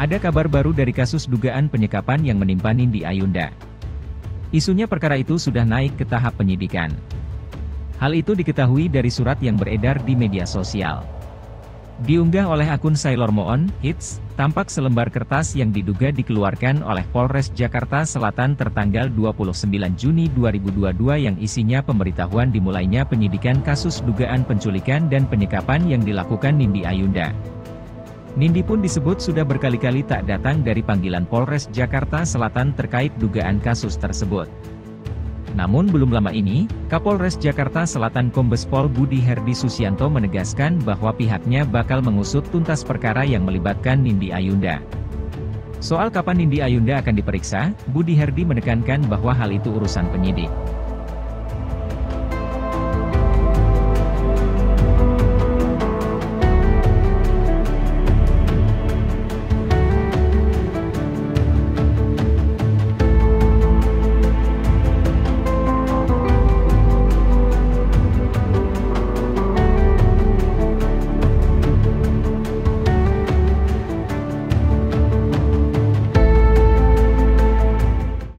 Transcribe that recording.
Ada kabar baru dari kasus dugaan penyekapan yang menimpa Nindi Ayunda. Isunya perkara itu sudah naik ke tahap penyidikan. Hal itu diketahui dari surat yang beredar di media sosial. Diunggah oleh akun Sailor Moon, Hits, tampak selembar kertas yang diduga dikeluarkan oleh Polres Jakarta Selatan tertanggal 29 Juni 2022 yang isinya pemberitahuan dimulainya penyidikan kasus dugaan penculikan dan penyekapan yang dilakukan Nindi Ayunda. Nindi pun disebut sudah berkali-kali tak datang dari panggilan Polres Jakarta Selatan terkait dugaan kasus tersebut. Namun belum lama ini, Kapolres Jakarta Selatan Kombes Pol Budi Herdi Susianto menegaskan bahwa pihaknya bakal mengusut tuntas perkara yang melibatkan Nindi Ayunda. Soal kapan Nindi Ayunda akan diperiksa, Budi Herdi menekankan bahwa hal itu urusan penyidik.